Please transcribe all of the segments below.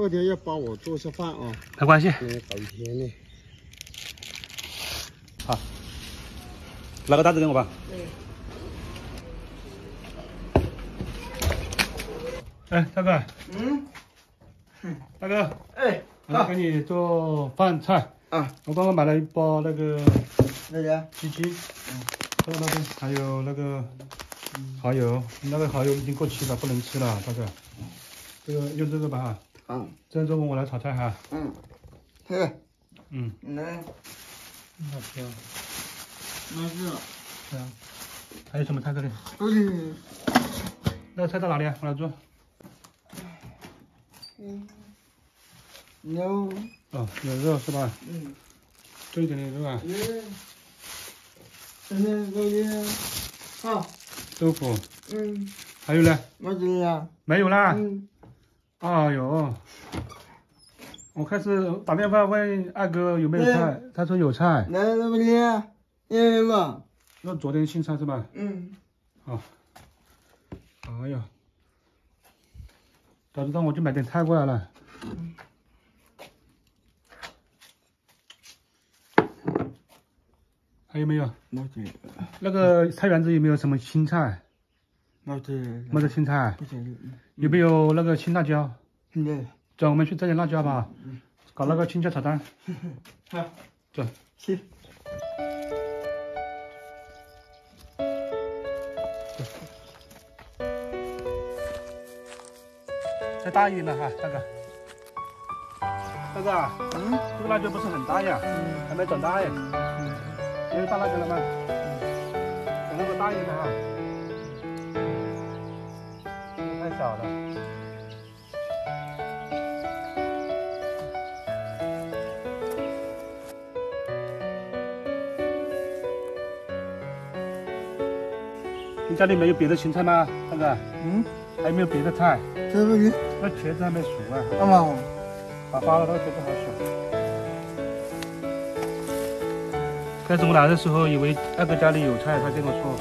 后天要帮我做下饭啊，没关系。今天搞一天呢。好，拿个袋子给我吧。哎，大哥，嗯，大哥，哎，我给你做饭菜。啊，我刚刚买了一包那个那个，鸡精，嗯，还有那个还有那个蚝油，那个蚝油已经过期了，不能吃了，大哥。这个用这个吧，嗯。这样中午我来炒菜哈。嗯，这个，嗯，来。那行，那是，对啊。还有什么菜这里？嗯那个菜到哪里啊？我来做。嗯，牛，哦，有肉是吧？嗯。多一点点肉啊，嗯，现在这里，好，豆腐，嗯，还有呢？没这样，没有啦。嗯，哎呦，我开始打电话问二哥有没有菜，他说有菜，来这里，因为嘛，那昨天新菜是吧？嗯，啊，哎呀，早知道我就买点菜过来了。还有没有？那个菜园子有没有什么青菜？没得，没得青菜，不行，有没有那个青辣椒？嗯，走，我们去摘点辣椒吧，搞那个青椒炒蛋。好，走。去，再大一点的哈，大哥。大哥啊，嗯这个辣椒不是很大呀，嗯还没长大呀。嗯，有大辣椒了吗？有那个大一点的哈。你家里没有别的芹菜吗，大哥？嗯，还有没有别的菜？这个鱼，那茄子还没熟啊，干嘛？发发了，那个茄子好小。开始我来的时候以为二哥家里有菜，他跟我说，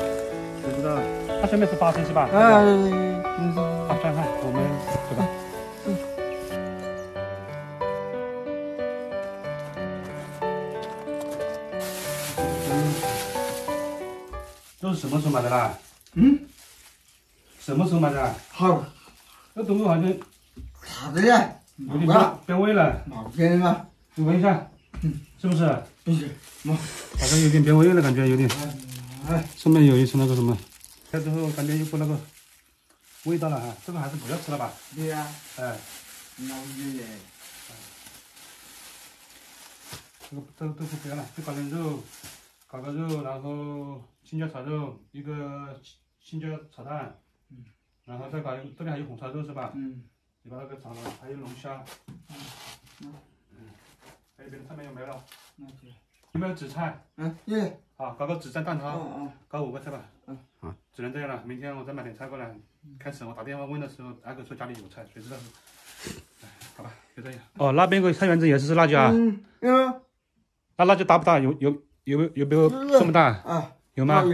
谁知道他下面是花生是吧？啊，好，算了，我们走吧。嗯。都是什么时候买的啦？嗯，什么时候买的？好，那东西好像有啥子呀？点变变味了，哪边了？你闻一下，嗯是不是？不是，好像有点变味了，感觉有点。哎，上面有一层那个什么，开之后感觉又不那个味道了哈，这个还是不要吃了吧？对呀，哎，那我就来，这个这个豆腐不要了，就搞点肉，搞个肉，然后青椒炒肉，一个青椒炒蛋，嗯，然后再搞一个，这里还有红烧肉是吧？嗯，你把那个炒了，还有龙虾，嗯还有别的菜没有没了？那就，有没有紫菜？嗯，耶，好，搞个紫菜蛋嗯，嗯，搞五个菜吧。嗯，好，只能这样了。明天我再买点菜过来。开始我打电话问的时候，二哥说家里有菜，谁知道？哎，好吧，就这样。哦，那边个菜园子也是辣椒啊？嗯，有，那辣椒大不大？有有有没有有没有这么大？啊，有吗？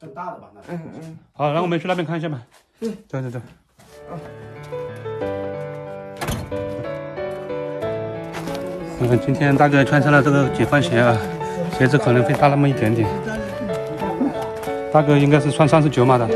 更大的吧？那嗯嗯，好，那我们去那边看一下吧。嗯，走走走。嗯，今天大哥穿上了这个解放鞋啊，鞋子可能会大那么一点点。大哥应该是穿三十九码的。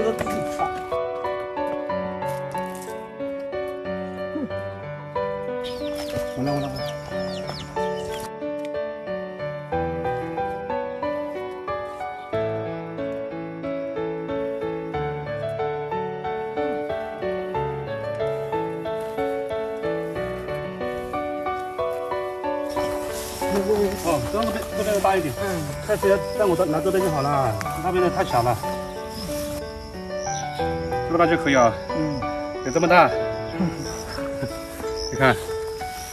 哦，这边这边大一点。嗯，开始要在我这拿这边就好了，那边的太小了。这么大就可以啊，嗯，有这么大。你看，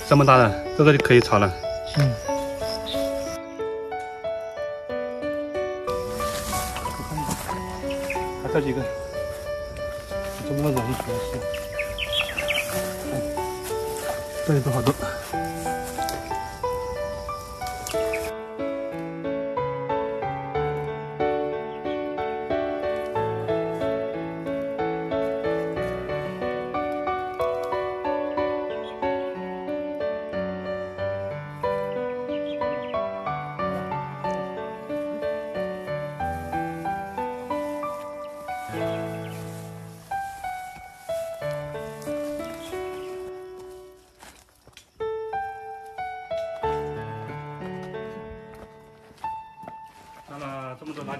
这么大的，这个就可以炒了。嗯。还这几个，这么容易出事。这里都好多。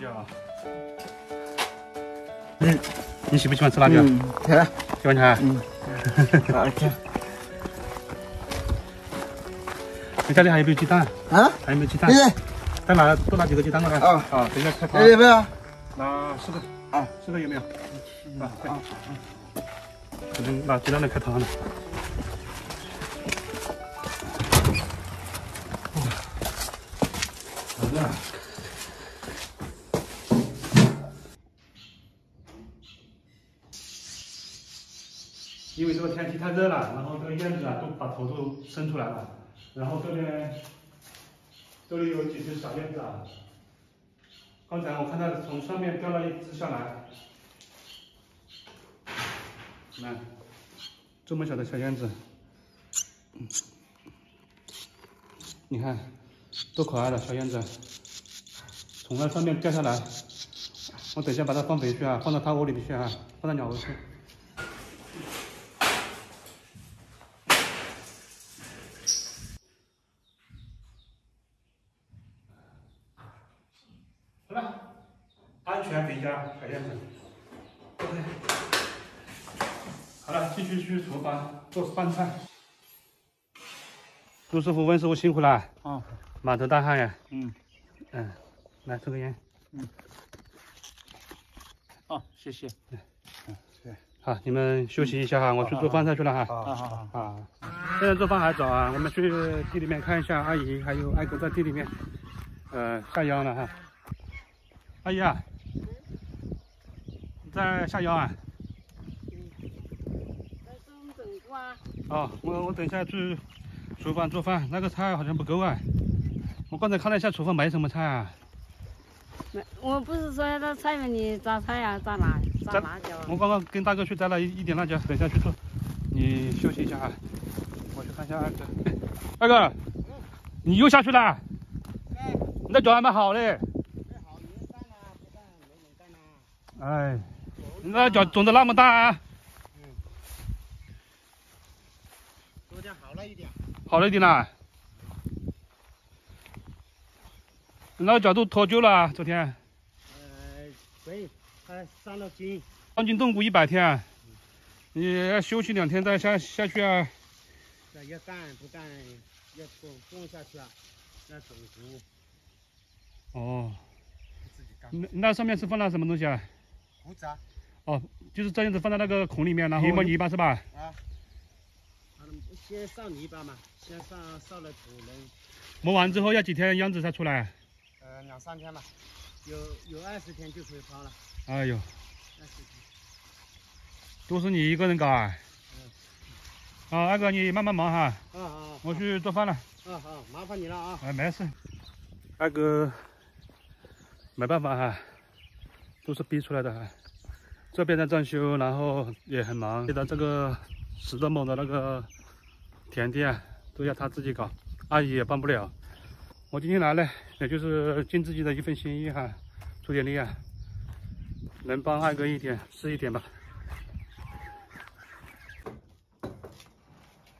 辣椒。嗯，你喜不喜欢吃辣椒？嗯，甜，喜欢吃啊？嗯，好吃。你家里还有没有鸡蛋？啊？还有没有鸡蛋对？再拿多拿几个鸡蛋过来。啊啊，等一下开汤哎，。有没有？拿四个，啊，四个有没有？啊，对啊，可能拿鸡蛋来开汤了。这个天气太热了，然后这个燕子啊都把头都伸出来了，然后这边这里有几只小燕子啊，刚才我看到从上面掉了一只下来，你看这么小的小燕子，你看多可爱的小燕子，从那上面掉下来，我等一下把它放回去啊，放到它窝里面去啊，放到鸟窝去。好了，家，小燕子。OK。好了，继续去厨房做饭菜。朱师傅，温师傅辛苦了，啊，满头大汗呀。嗯，嗯，来抽个烟。哦，谢谢。好，你们休息一下哈，我去做饭菜去了哈。好好好。啊，现在做饭还早啊，我们去地里面看一下阿姨还有爱哥在地里面，呃，下腰了哈。阿姨啊，你在下腰啊？在瓜，哦，我我等一下去厨房做饭，那个菜好像不够啊。我刚才看了一下厨房没什么菜啊，没，我不是说要到菜园里榨菜呀，榨辣，榨榨辣椒啊。我刚刚跟大哥去摘了一一点辣椒，等一下去做。你休息一下啊，我去看一下二哥。二哥，你又下去了？你的脚还没好嘞。哎，你那脚肿得那么大啊？昨天好了一点。好了一点啦。你那个脚都脱臼了啊，昨天呃，对，还伤了筋。伤筋动骨一百天啊，你要休息两天再下下去啊。那要干不干，要种种下去啊，那种谷哦。那那上面是放了什么东西啊？谷子啊，哦，就是这样子放在那个孔里面，然后磨泥巴是吧？啊，好了，先上泥巴嘛，先上上了土能，磨完之后要几天秧子才出来？呃，两三天吧，有有二十天就可以抛了，哎呦，二十天。都是你一个人搞啊？嗯啊，二哥你慢慢忙哈，啊啊我去做饭了。啊好，麻烦你了啊。哎，没事。二哥，没办法哈，都是逼出来的哈。这边在装修，然后也很忙。现在这个十多亩的那个田地啊，都要他自己搞，阿姨也帮不了。我今天来呢，也就是尽自己的一份心意哈，出点力啊，能帮二哥一点是一点吧。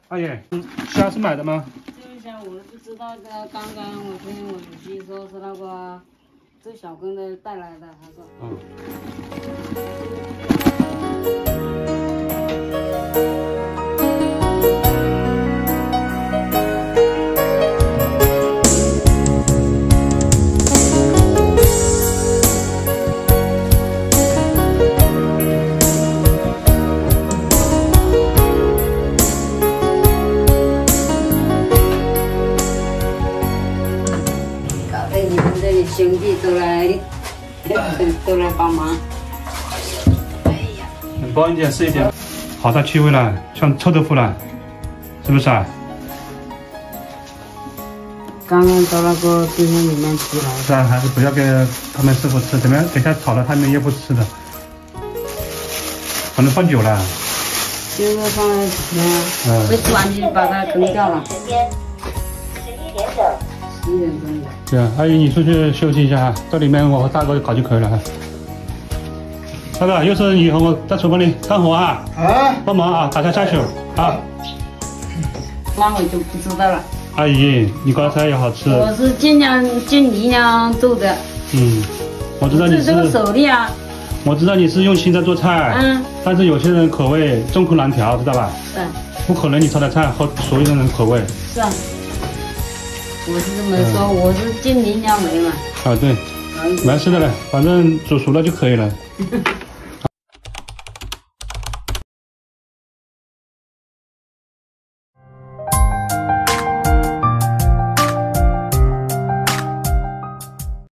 阿姨，嗯，虾是买的吗？这个虾我不知道的，刚刚我听我母亲说是那个周小根的带来的，他说。嗯。兄弟都来，都来帮忙。你包一点是一点，好大气味了，像臭豆腐了，是不是啊？刚刚到那个冰箱里面提来的。是啊，还是不要给他们师傅吃，怎么样？等下炒了他们又不吃的，可能放久了。现在放了几天啊？嗯没吃完就把它扔掉了。时间十一点整。十一点钟的。对啊，阿姨你出去休息一下哈，这里面我和大哥搞就可以了哈。大哥，又是你和我在厨房里干活啊，啊，帮忙啊，打下下手啊。那我就不知道了。阿姨，你搞的菜也好吃，我是尽量尽力量做的。嗯，我知道你是是这，个手艺啊，我知道你是用心在做菜，嗯，但是有些人口味众口难调，知道吧？是啊不可能你炒的菜和所有的人口味。是啊，我是这么说，我是尽力而为嘛。啊，对，好没事的了，反正煮熟了就可以了。